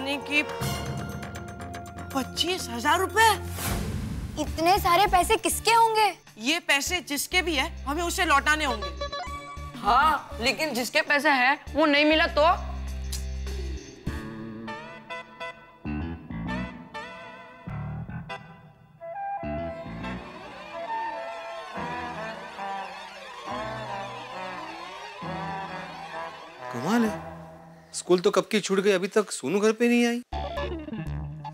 यानी कि पच्चीस हज़ार रुपए। इतने सारे पैसे किसके होंगे? ये पैसे जिसके भी है हमें उसे लौटाने होंगे। हाँ लेकिन जिसके पैसे है वो नहीं मिला तो? कमाल है। स्कूल तो कब की छूट गई अभी तक सोनू घर पे नहीं आई।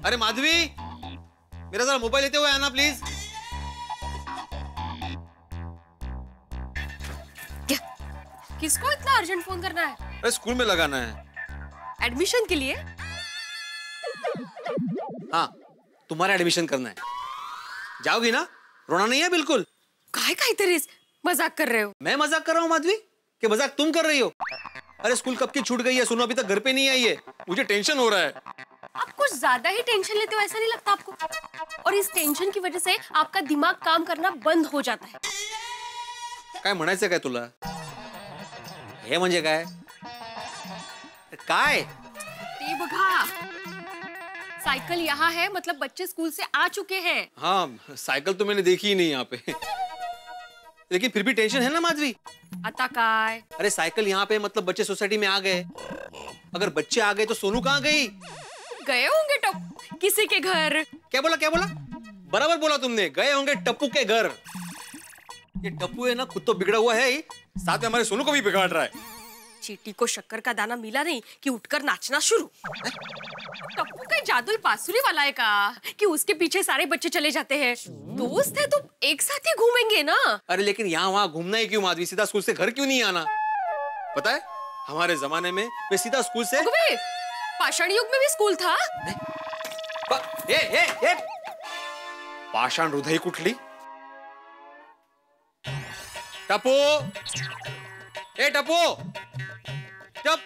अरे माधवी मेरा जरा मोबाइल लेते हुए आना प्लीज़ किसको इतना अर्जेंट फ़ोन करना है? अरे स्कूल में लगाना है। एडमिशन के लिए? हाँ तुम्हारा एडमिशन करना है। जाओगी ना? रोना नहीं है बिल्कुल। काहे काहे तेरे मज़ाक कर रहे हो? मैं मज़ाक कर रहा हूँ माधवी कि मज़ाक तुम कर रही हो। अरे स्कूल कब की छूट गई है? सोनू अभी तक घर पे नहीं आई है। मुझे टेंशन हो रहा है। आप कुछ ज़्यादा ही टेंशन लेते हो ऐसा नहीं लगता आपको? और इस टेंशन की वजह से आपका दिमाग काम करना बंद हो जाता है। काय म्हणायचं काय तुला? हे म्हणजे काय? काय? ते बघा साइकिल यहाँ है मतलब बच्चे स्कूल से आ चुके हैं। हाँ साइकिल तो मैंने देखी ही नहीं यहाँ पे। लेकिन फिर भी टेंशन है ना माधवी? आता काय? अरे साइकिल यहाँ पे मतलब बच्चे सोसाइटी में आ गए। अगर बच्चे आ गए तो सोनू कहाँ गई? गए होंगे किसी के घर। क्या बोला क्या बोला? बराबर बोला तुमने गए होंगे टप्पू के घर। ये टप्पू है ना खुद तो बिगड़ा हुआ है ही। साथ में हमारे सोनू को भी बिगाड़ रहा है। चीटी को शक्कर का दाना मिला नहीं कि उठकर नाचना शुरू। टप्पू का जादुल बांसुरी वाला है का? कि उसके पीछे सारे बच्चे चले जाते हैं। दोस्त है तो एक साथ ही घूमेंगे ना? अरे लेकिन यहाँ वहाँ घूमना ही क्यों माधवी? सीधा स्कूल से घर क्यों नहीं आना? पता है हमारे जमाने में वे सीधा स्कूल से पाषाण युग में भी स्कूल था? ए, ए, ए! पाषाण हृदय कुठली? टपू ए टपू चुप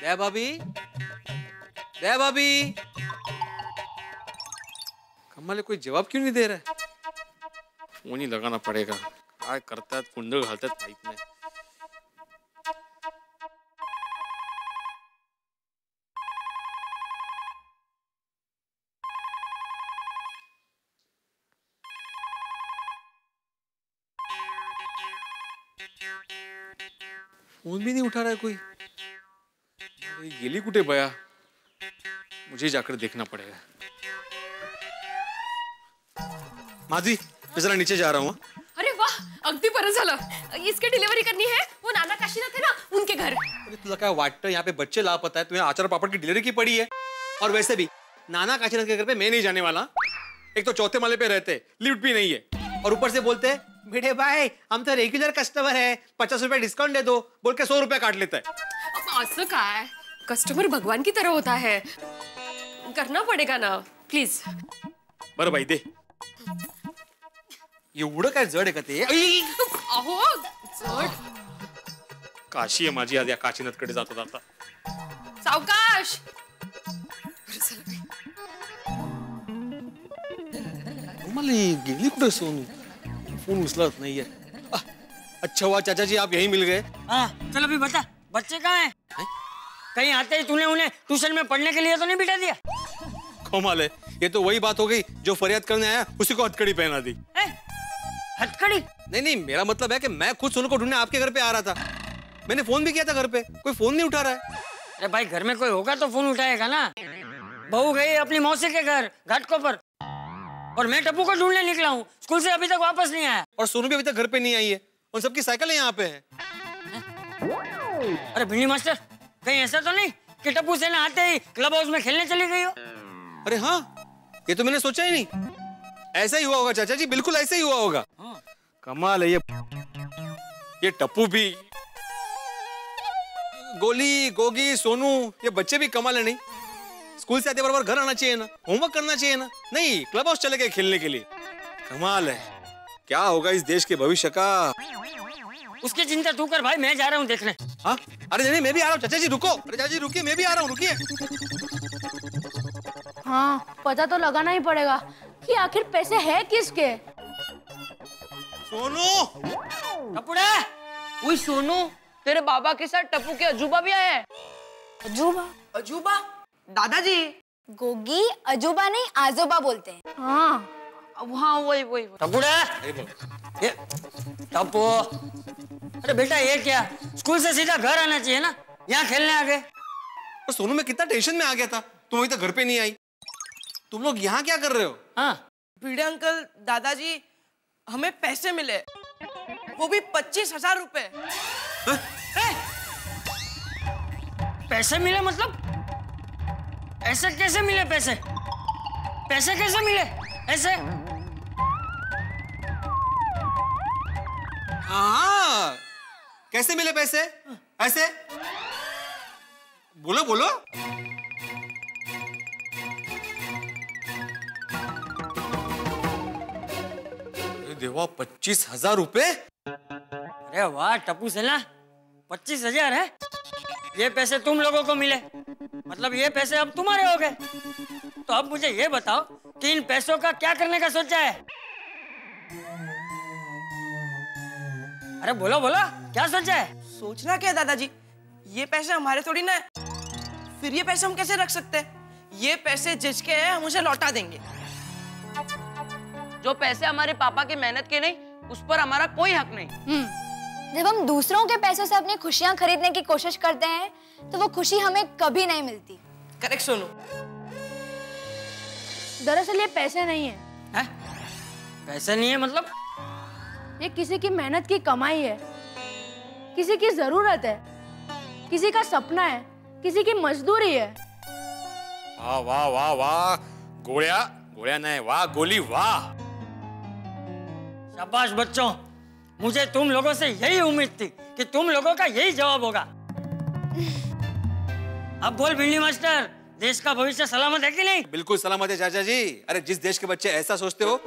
दे भाभी दे भाभी कमल कोई जवाब क्यों नहीं दे रहा है? फ़ोन ही लगाना पड़ेगा। करता है, कुंडल घालतात माहित नाही फ़ोन भी नहीं उठा रहा है कोई। गेली कुटे बया। मुझे जाकर देखना पड़ेगा। माधवी मैं जरा नीचे जा रहा हूँ हाँ? अरे वाह अगदी बरं झालं इसके डिलिव्हरी करनी है। वो नाना काशीनाथ है ना उनके घर। अरे तुला काय वाटतं यहाँ पे बच्चे लापता है तुम्हें आचार पापड़ की डिलीवरी की पड़ी है। और वैसे भी नाना काशीनाथ के घर पे मैं नहीं जाने वाला। एक तो चौथे माले पे रहते लिफ्ट भी नहीं है। और ऊपर से बोलते हैं भिड़े भाई हम तो रेगुलर कस्टमर है पचास रुपए डिस्काउंट दे दो बोल के सौ रुपए काट लेता है। असं काय कस्टमर भगवान की तरह होता है। करना पड़ेगा ना प्लीज़ बरं बाई दे। एवढं काय जड आहे का ते ऐ! अहो जड। काशी आहे माझी आज या काशीनाथकडे जाता जाता सावकाश। मला सोनू। फ़ोन उचलत नाहीये आह, अच्छा हुआ चाचा जी आप यहीं मिल गए। हाँ चल अभी बता बच्चे कहाँ हैं? कहीं आते ही तूने उन्हें ट्यूशन में पढ़ने के लिए तो नहीं बिठा दिया? कमाल है। ये तो वही बात हो गई जो फरियाद करने आया उसी को हथकड़ी पहना दी। हथकड़ी? नहीं नहीं मेरा मतलब है कि मैं खुद सोनू को ढूँढने आपके घर पे आ रहा था। मैंने फ़ोन भी किया था घर पे कोई फ़ोन नहीं उठा रहा है। अरे भाई घर में कोई होगा तो फ़ोन उठाएगा ना। बहू गई अपनी मौसी के घर घाटकों पर। और मैं टप्पू को ढूँढने निकला हूँ। स्कूल से अभी तक वापस नहीं आया। और सोनू भी अभी तक घर पे नहीं आई है। उन सबकी साइकिल यहाँ पे है। अरे भिंडी मास्टर कहीं ऐसा तो नहीं कि टप्पू सेना आते ही क्लब हाउस में खेलने चली गई हो? अरे हाँ ये तो मैंने सोचा ही नहीं। ऐसा ही हुआ होगा चाचा जी बिल्कुल ऐसा ही हुआ होगा। कमाल है ये। ये टप्पू भी गोली गोगी सोनू ये बच्चे भी कमाल है नहीं? स्कूल से आते बराबर घर आना चाहिए ना होमवर्क करना चाहिए ना। नहीं क्लब हाउस चले गए खेलने के लिए। कमाल है। क्या होगा इस देश के भविष्य का? उसकी चिंता तू कर भाई मैं जा रहा हूँ देखने। हाँ? अरे नहीं मैं भी आ रहा हूँ। चाचा जी रुको। अरे चाचा जी रुकिए मैं भी आ रहा हूँ रुकिए। हाँ पता तो लगाना ही पड़ेगा कि आखिर पैसे है किसके? सोनू! टप्पूड़ा ओए सोनू तेरे बाबा के साथ टप्पू के अजूबा भी आए हैं। अजूबा? अजूबा? दादाजी। गोगी अजूबा नहीं आजोबा बोलते हैं। हाँ। हाँ वही वही वही। टपुड़ा ये टप्पू। अरे बेटा ये क्या? स्कूल से सीधा घर आना चाहिए ना? यहाँ खेलने आ गए। तो सोनू मैं कितना टेंशन में आ गया था। तुम अभी तक घर पे नहीं आई। तुम लोग यहाँ क्या कर रहे हो? हाँ। भिड़े अंकल दादाजी हमें पैसे मिले। वो भी पच्चीस हज़ार रुपए। पैसे मिले मतलब? ऐसे कैसे मिले पैसे? पैसे कैसे मिले? ऐसे? हाँ। कैसे मिले पैसे? ऐसे? बोलो बोलो। देवा पच्चीस हज़ार रुपए? अरे वाह टप्पू सेना। पच्चीस हज़ार है? ये पैसे तुम लोगों को मिले। मतलब ये पैसे अब तुम्हारे हो गए। तो अब मुझे ये बताओ कि इन पैसों का क्या करने का सोचा है? अरे बोलो बोलो क्या सोचा है? सोचना क्या दादाजी? ये पैसे हमारे थोड़ी ना है। फिर ये पैसे हम कैसे रख सकते हैं? ये पैसे जिसके हैं हम उसे लौटा देंगे। जो पैसे हमारे पापा की मेहनत के नहीं उस पर हमारा कोई हक नहीं। हम्म। जब हम दूसरों के पैसों से अपनी खुशियाँ खरीदने की कोशिश करते हैं तो वो खुशी हमें कभी नहीं मिलती। करेक्ट सोनू। दरअसल ये पैसे नहीं है। हैं? पैसे नहीं है मतलब? ये किसी की मेहनत की कमाई है। किसी की ज़रूरत है। किसी का सपना है। किसी की मजदूरी है। वाह वाह वाह वाह। गोलिया गोलिया नहीं वाह गोली वाह। शाबाश बच्चों। मुझे तुम लोगों से यही उम्मीद थी कि तुम लोगों का यही जवाब होगा। अब बोल भिंडी मास्टर देश का भविष्य सलामत है कि नहीं? बिल्कुल सलामत है चाचा जी। अरे जिस देश के बच्चे ऐसा सोचते हो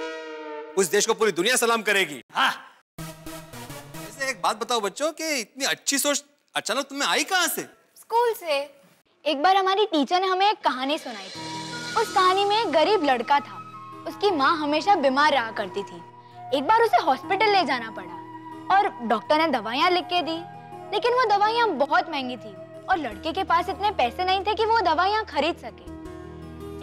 उस देश को पूरी दुनिया सलाम करेगी। हाँ। वैसे एक बात बताओ बच्चों कि इतनी अच्छी सोच अचानक तुम्हें आई कहाँ से? स्कूल से। एक बार हमारी टीचर ने हमें एक कहानी सुनाई थी। उस कहानी में एक गरीब लड़का था। उसकी माँ हमेशा बीमार रहा करती थी। एक बार उसे हॉस्पिटल ले जाना पड़ा। और डॉक्टर ने दवाइयाँ लिख के दी। लेकिन वो दवाइयाँ बहुत महँगी थी और लड़के के पास इतने पैसे नहीं थे कि वो दवाइयाँ खरीद सके।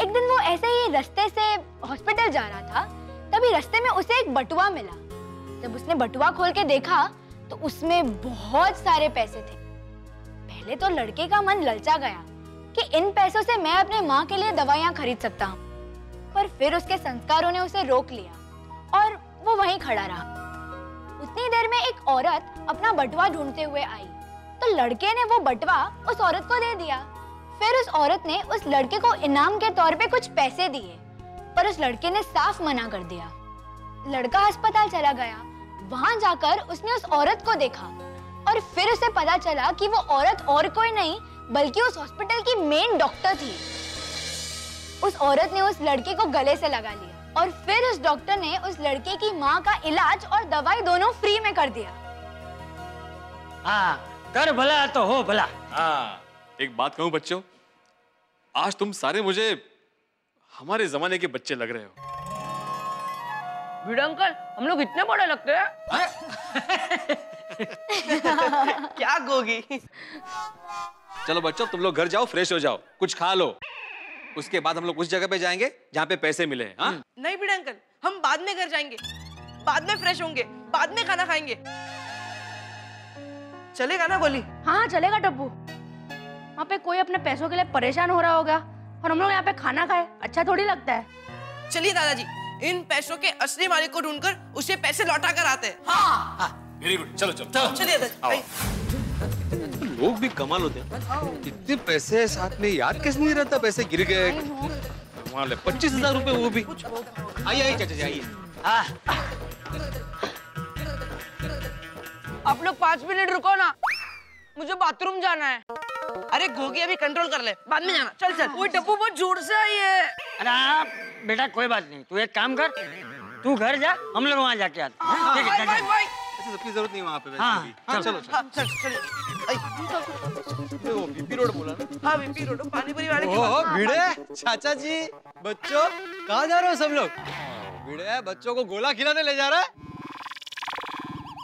एक दिन वो ऐसे ही रास्ते से हॉस्पिटल जा रहा था, तभी रास्ते में उसे एक बटुआ मिला। जब उसने बटुआ खोल के देखा तो उसमें बहुत सारे पैसे थे। पहले तो लड़के का मन ललचा गया कि इन पैसों से मैं अपने माँ के लिए दवाइयाँ खरीद सकता हूँ। पर फिर उसके संस्कारों ने उसे रोक लिया और वो वहीं खड़ा रहा। उतनी देर में एक औरत अपना बटवा ढूंढते हुए आई। तो लड़के ने वो बटवा उस औरत को दे दिया। फिर उस औरत ने उस लड़के को इनाम के तौर पे कुछ पैसे दिए, पर उस लड़के ने साफ़ मना कर दिया। लड़का अस्पताल चला गया। वहाँ जाकर उसने उस औरत को देखा, और फिर उसे पता चला कि वो औरत और कोई नहीं, बल्कि उस हॉस्पिटल की मेन डॉक्टर थी। उस औरत ने उस लड़के को गले से लगा लिया। और फिर उस डॉक्टर ने उस लड़के की माँ का इलाज और दवाई दोनों फ्री में कर दिया। हाँ कर भला तो हो भला। हाँ एक बात कहूँ बच्चों। आज तुम सारे मुझे हमारे जमाने के बच्चे लग रहे हो। भिड़ अंकल हम लोग इतने बड़े लगते हैं। क्या गोगी? चलो बच्चों तुम लोग घर जाओ फ्रेश हो जाओ। कुछ खा लो। उसके बाद हम लोग उस जगह पे जाएँगे जहाँ पे पैसे मिले हैं, हाँ? नहीं भिड़े अंकल हम बाद में घर जाएँगे। बाद में फ्रेश होंगे बाद में खाना खाएँगे। चलेगा ना गोली? हाँ हाँ चलेगा टप्पू। वहाँ पे कोई अपने पैसों के लिए परेशान हो रहा होगा और हम लोग यहाँ पे खाना खाए अच्छा थोड़ी लगता है। चलिए दादाजी इन पैसों के असली मालिक को ढूंढकर उसे पैसे लौटा कर आते हैं। हाँ, हाँ। वेरी गुड चलो चलो। चलिए लोग भी कमाल होते हैं। इतने पैसे साथ में याद कैसे नहीं रहता? पैसे गिर गए। कमाल है। पच्चीस हज़ार रुपए वो भी। आइए आइए चाचा जी आइए। हाँ आप लोग पाँच मिनट रुको ना। मुझे बाथरूम जाना है। अरे गोगी अभी कंट्रोल कर ले। बाद में जाना। चल चल। वो डब्बू बहुत ज़ोर से आई है। अरे हाँ, बेटा कोई बात नहीं। तू एक काम कर। तू घर जा हम लोग वहाँ जाके आते हैं। ठीक है चल, चल। ऐसी सबकी ज़रूरत नहीं वहाँ पे वैसे हाँ, भी। हाँ, चलो चलो चलो। हाँ, वो तो तो बीपी रोड बोला ना। हाँ बीपी रोड पानी पूरी वाले भिड़े चाचा जी बच्चों कहाँ जा रहे हो सब लोग? भिड़े बच्चों को गोला खिलाने ले जा रहा है?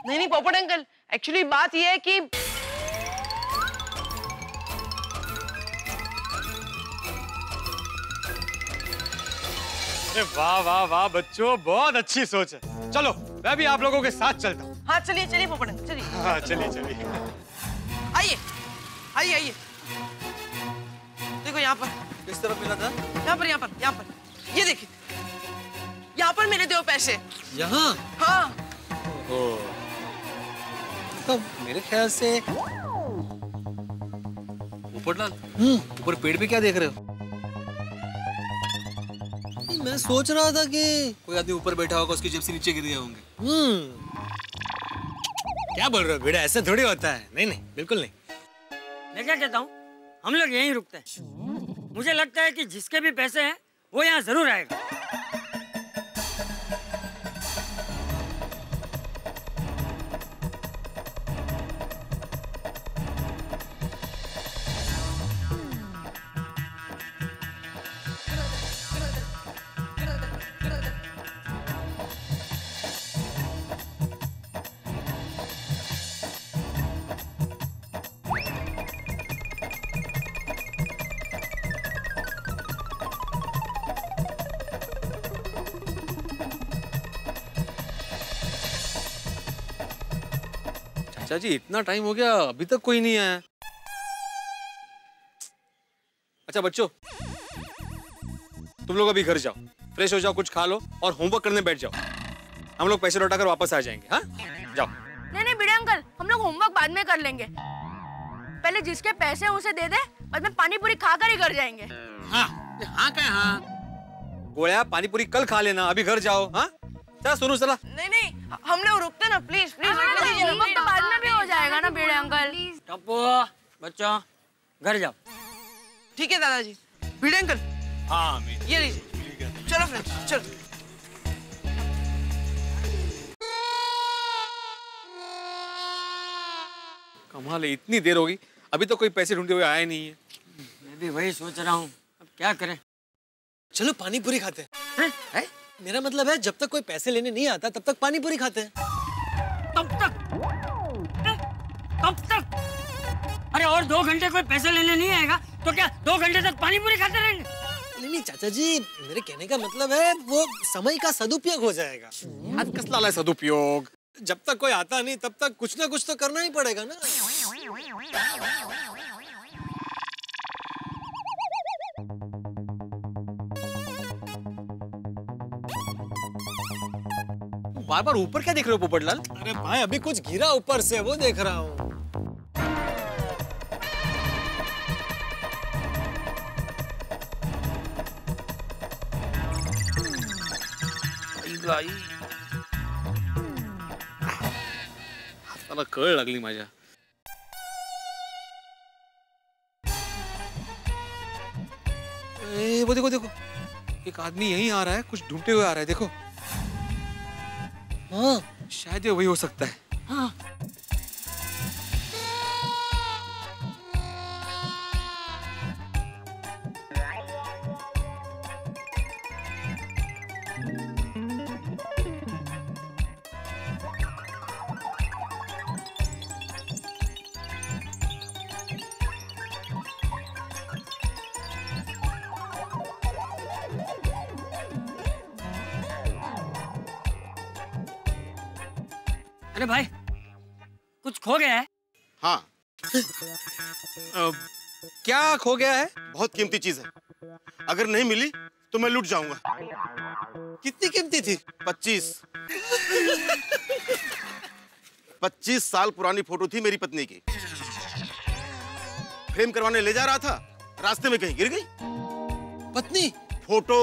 नहीं नहीं पोपट अंकल एक्चुअली बात ये है कि वाह वाह वाह बच्चों बहुत अच्छी सोच है। चलो मैं भी आप लोगों के साथ चलता हूँ। हाँ चलिए चलिए पोपट चलिए। हाँ चलिए चलिए। आइए आइए आइए। देखो यहाँ पर। किस तरफ़ मिला था? यहाँ पर यहाँ पर यहाँ पर। ये देखिए। यहाँ पर मेरे दो पैसे। यहाँ? हाँ। तो मेरे ख्याल से ऊपर डाल ऊपर पेड़ पे क्या देख रहे हो? मैं सोच रहा था कि कोई आदमी ऊपर बैठा होगा उसकी जेब से नीचे गिर गए होंगे। क्या बोल रहे हो? बेटा ऐसा थोड़ी होता है। नहीं नहीं, बिल्कुल नहीं। मैं क्या कहता हूँ? हम लोग यहीं रुकते हैं। मुझे लगता है कि जिसके भी पैसे हैं, वो यहाँ ज़रूर आएगा। चाचा जी इतना टाइम हो गया अभी तक कोई नहीं आया। अच्छा बच्चों तुम लोग अभी घर जाओ फ्रेश हो जाओ कुछ खा लो और होमवर्क करने बैठ जाओ। हम लोग पैसे लौटा कर वापस आ जाएँगे हाँ? जाओ। नहीं नहीं भिड़े अंकल हम लोग होमवर्क बाद में कर लेंगे। पहले जिसके पैसे उसे दे दे बाद में पानी पूरी खाकर ही घर जाएँगे। हाँ हाँ क्या हाँ। गोया पानी पूरी कल खा लेना अभी घर जाओ हाँ? चला सुनो चला। नहीं नहीं हम लोग रुकते ना प्लीज़ प्लीज़ तो हो जाएगा ना भिड़े अंकल टप्पू बच्चों घर जाओ। ठीक है दादाजी। भिड़े अंकल हाँ ये लीजिए। चलो फ्रेंड्स चलो। कमाल है इतनी देर होगी। अभी तो कोई पैसे ढूंढते हुए आया नहीं है। मैं भी वही सोच रहा हूँ। अब क्या करें? चलो पानी पूरी खाते हैं। हैं? हैं? मेरा मतलब है जब तक कोई पैसे लेने नहीं आता तब तक पानी पूरी खाते हैं। तब तक। अरे और दो घंटे कोई पैसे लेने नहीं आएगा तो क्या दो घंटे तक पानी पूरी खाते रहेंगे? नहीं नहीं चाचा जी मेरे कहने का मतलब है वो समय का सदुपयोग हो जाएगा। आज कसला आलाय सदुपयोग? जब तक कोई आता नहीं तब तक कुछ ना कुछ तो करना ही पड़ेगा ना। बार बार ऊपर क्या देख रहे हो पोपटलाल? अरे भाई अभी कुछ गिरा ऊपर से वो देख रहा हूँ। मला कळ लागली माझ्या. ए, वो देखो देखो। एक आदमी यहीं आ रहा है कुछ ढूंढते हुए आ रहा है देखो। हाँ। शायद ये वही हो सकता है। अरे भाई कुछ खो गया है? हाँ। अब क्या खो गया है? बहुत कीमती चीज़ है। अगर नहीं मिली तो मैं लूट जाऊँगा। कितनी कीमती थी? पच्चीस। पच्चीस साल पुरानी फ़ोटो थी मेरी पत्नी की। फ्रेम करवाने ले जा रहा था रास्ते में कहीं गिर गई। पत्नी? फ़ोटो।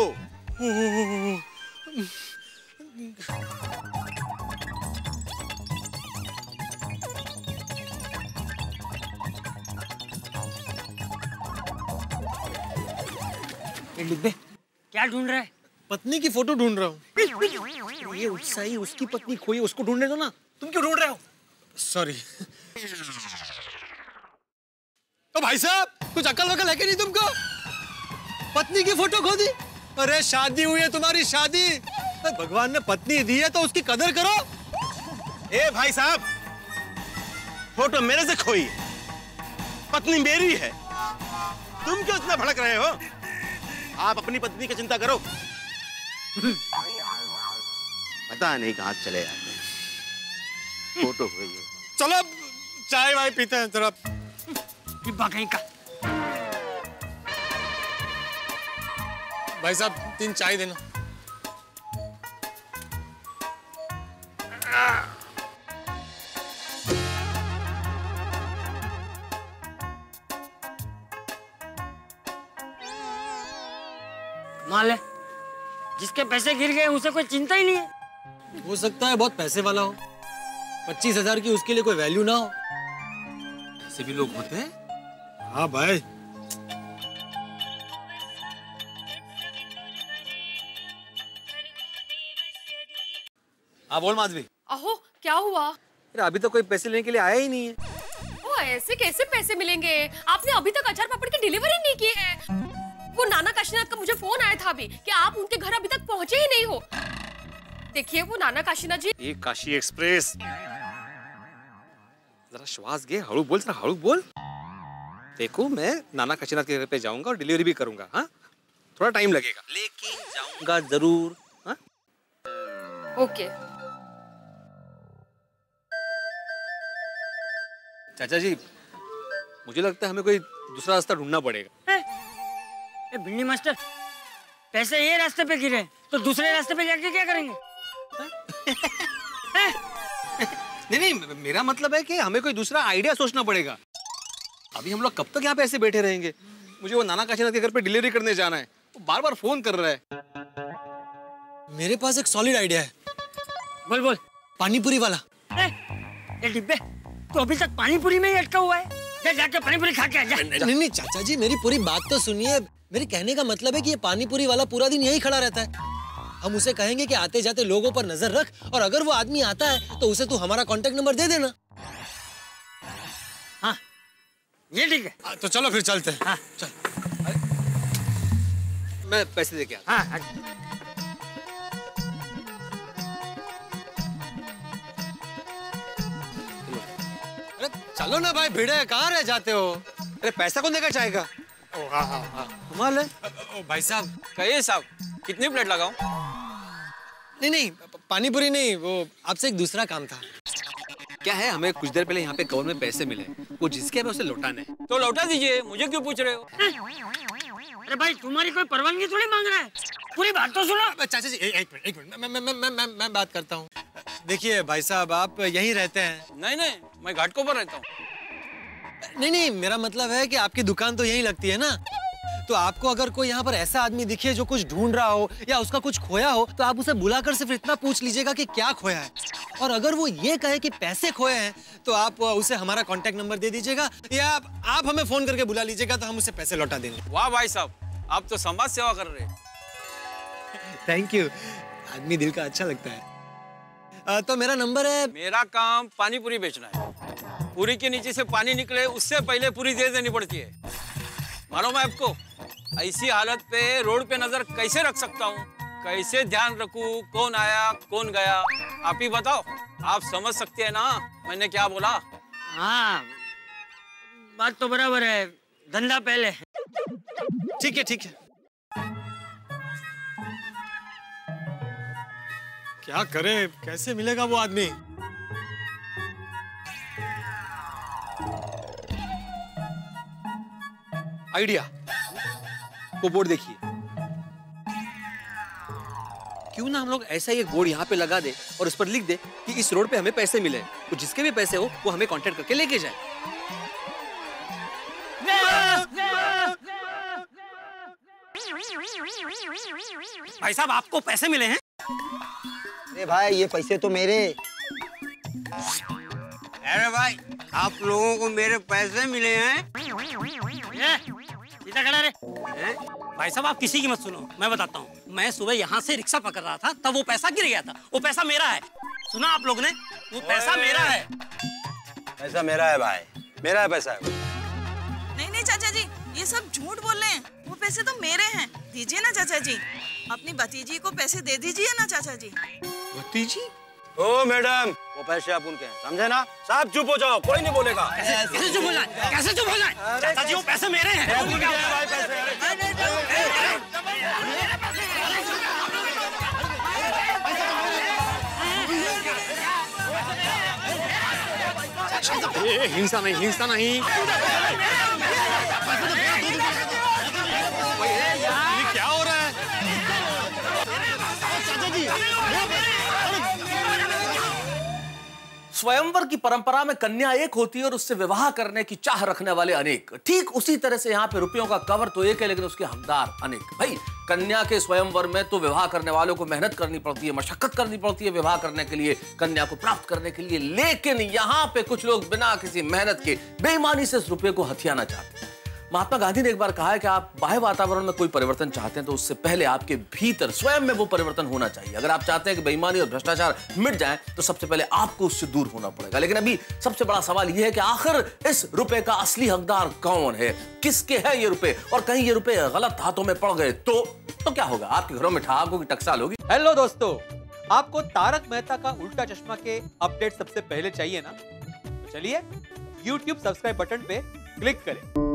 डिब्बे। क्या ढूंढ रहा है? पत्नी की फ़ोटो ढूंढ रहा हूँ। ये उत्साही उसकी पत्नी खोई उसको ढूँढने दो ना। तुम क्यों ढूंढ रहे हो? सॉरी ओ भाई साहब कुछ अकल वकल है कि नहीं तुमको? पत्नी की फ़ोटो खो दी अरे शादी हुई है तुम्हारी शादी। भगवान ने पत्नी दी है तो उसकी कदर करो। ए भाई साहब फ़ोटो मेरे से खोई। है पत्नी मेरी है। तुम क्यों इतना भड़क रहे हो? आप अपनी पत्नी की चिंता करो। पता नहीं कहाँ चले जाते हैं। फ़ोटो खोई है। चलो अब चाय वाय पीते हैं जरा। डिब्बा कहीं का? भाई साहब तीन चाय देना। जिसके पैसे गिर गए उसे कोई चिंता ही नहीं है। हो सकता है बहुत पैसे वाला हो। पच्चीस हज़ार की उसके लिए कोई वैल्यू ना हो। ऐसे भी लोग होते हैं? हाँ भाई। हाँ बोल माधवी। अहो क्या हुआ? अभी तो कोई पैसे लेने के लिए आया ही नहीं है। ओ ऐसे कैसे पैसे मिलेंगे? आपने अभी तक अचार पापड़ की डिलीवरी नहीं की है। वो नाना काशीनाथ का मुझे फ़ोन आया था अभी कि आप उनके घर अभी तक पहुँचे ही नहीं हो। देखिए वो नाना काशीनाथ जी। ये काशी एक्सप्रेस। जरा श्वास घे हड़ू बोल जरा हड़ू बोल। देखो मैं नाना काशीनाथ के घर पे जाऊँगा और डिलीवरी भी करूँगा हाँ? थोड़ा टाइम लगेगा। लेकिन जाऊँगा ज़रूर हाँ? ओके। चाचा जी मुझे लगता है हमें कोई दूसरा रास्ता ढूंढना पड़ेगा। ए भिंडी मास्टर पैसे ये रास्ते पे गिरे तो दूसरे रास्ते पे जाके क्या करेंगे? नहीं नहीं मेरा मतलब है कि हमें कोई दूसरा आइडिया सोचना पड़ेगा। अभी हम लोग कब तक यहाँ पे ऐसे बैठे रहेंगे? मुझे वो नाना काशीनाथ के घर पे डिलीवरी करने जाना है। वो बार बार फ़ोन कर रहा है। मेरे पास एक सॉलिड आइडिया है। बोल बोल। पानीपुरी वाला। ए, ये डिब्बे तो अभी तक पानी पूरी में ही अटका हुआ है। जा जाके पानी पूरी खा के आ जा। नहीं नहीं चाचा जी मेरी पूरी बात तो सुनिए। मेरे कहने का मतलब है कि ये पानीपुरी वाला पूरा दिन यही खड़ा रहता है। हम उसे कहेंगे कि आते जाते लोगों पर नज़र रख और अगर वो आदमी आता है तो उसे तू हमारा कॉन्टेक्ट नंबर दे देना। हाँ ये ठीक है। आ, तो चलो फिर चलते हैं। हाँ। चल। मैं पैसे दे के आता हाँ। हाँ। अरे चलो ना भाई भिड़े कहाँ रह जाते हो? अरे पैसा कौन देकर चाहेगा ओ हाँ हाँ हाँ कमाल है। ओ, भाई साहब कहिए साहब कितनी प्लेट लगाऊँ? नहीं नहीं पानीपुरी नहीं वो आपसे एक दूसरा काम था। क्या है हमें कुछ देर पहले यहाँ पे कवर में पैसे मिले। वो जिसके हमें उसे लौटाने। तो लौटा दीजिए मुझे क्यों पूछ रहे हो? अरे भाई तुम्हारी कोई परवानगी थोड़ी मांग रहा है। पूरी बात तो सुनो। चाचा जी एक मिनट एक मिनट मैं मैं मैं मैं मैं मैं बात करता हूँ। देखिए भाई साहब आप यहीं रहते हैं। नहीं नहीं मैं घाटकों पर रहता हूँ। नहीं नहीं मेरा मतलब है कि आपकी दुकान तो यहीं लगती है ना। तो आपको अगर कोई यहाँ पर ऐसा आदमी दिखे जो कुछ ढूंढ रहा हो या उसका कुछ खोया हो तो आप उसे बुलाकर सिर्फ़ इतना पूछ लीजिएगा कि क्या खोया है। और अगर वो ये कहे कि पैसे खोए हैं तो आप उसे हमारा कांटेक्ट नंबर दे दीजिएगा या आप, आप हमें फ़ोन करके बुला लीजिएगा तो हम उसे पैसे लौटा देंगे। वाह भाई साहब आप तो समाज सेवा कर रहे हैं। थैंक यू आदमी दिल का अच्छा लगता है। तो मेरा नंबर है मेरा काम पानीपुरी बेचना है। पूरी के नीचे से पानी निकले उससे पहले पूरी दे देनी पड़ती है। मालूम है आपको? ऐसी हालत पे रोड पे नज़र कैसे रख सकता हूँ? कैसे ध्यान रखू? कौन आया? कौन गया? आप ही बताओ। आप समझ सकते हैं ना? मैंने क्या बोला? हाँ। बात तो बराबर है। धंधा पहले ठीक है ठीक है। क्या करे? कैसे मिलेगा वो आदमी? आइडिया। वो बोर्ड देखिए। क्यों ना हम लोग ऐसा ही एक बोर्ड यहाँ पे लगा दे और उस पर लिख दे कि इस रोड पे हमें पैसे मिले। तो जिसके भी पैसे हो वो हमें कांटेक्ट करके लेके जाए। भाई साहब आपको पैसे मिले हैं? अरे भाई ये पैसे तो मेरे। अरे भाई आप लोगों को मेरे पैसे मिले हैं? सीधा खड़ा रे भाई साहब आप किसी की मत सुनो। मैं बताता हूँ। मैं सुबह यहाँ से रिक्शा पकड़ रहा था तब वो पैसा गिर गया था। वो पैसा मेरा है। सुना आप लोग ने? वो पैसा मेरा है। पैसा मेरा है भाई। मेरा है पैसा। है नहीं नहीं चाचा जी ये सब झूठ बोल रहे हैं। वो पैसे तो मेरे हैं। दीजिए ना चाचा जी। अपनी भतीजी को पैसे दे दीजिए ना चाचा जी। भतीजी? ओ मैडम वो पैसे आप उनके हैं समझे ना साहब चुप हो जाओ कोई नहीं बोलेगा कैसे चुप हो जाए कैसे चुप हो जाए चाचा जी वो पैसे मेरे हैं हिंसा नहीं हिंसा नहीं ये क्या हो रहा है चाचा जी स्वयंवर की परंपरा में कन्या एक होती है और उससे विवाह करने की चाह रखने वाले अनेक। ठीक उसी तरह से यहाँ पे रुपयों का कवर तो एक है, लेकिन उसके हकदार अनेक। भाई, कन्या के स्वयंवर में तो विवाह करने वालों को मेहनत करनी पड़ती है, मशक्कत करनी पड़ती है विवाह करने के लिए, कन्या को प्राप्त करने के लिए। लेकिन यहाँ पे कुछ लोग बिना किसी मेहनत के, बेईमानी से इस रुपये को हथियाना चाहते हैं। महात्मा गांधी ने एक बार कहा है कि आप बाह्य वातावरण में कोई परिवर्तन चाहते हैं तो उससे पहले आपके भीतर स्वयं में वो परिवर्तन होना चाहिए। अगर आप चाहते हैं कि बेईमानी और भ्रष्टाचार मिट जाए तो सबसे पहले आपको उससे दूर होना पड़ेगा। लेकिन अभी सबसे बड़ा सवाल यह है कि आखिर इस रुपए का असली हकदार कौन है? किसके है ये रुपए? और कहीं ये रुपए गलत हाथों में पड़ गए तो तो क्या होगा? आपके घरों में ठहाकों की टकसाल होगी। हेलो दोस्तों, आपको तारक मेहता का उल्टा चश्मा के अपडेट सबसे पहले चाहिए ना? चलिए YouTube सब्सक्राइब बटन पे क्लिक करें।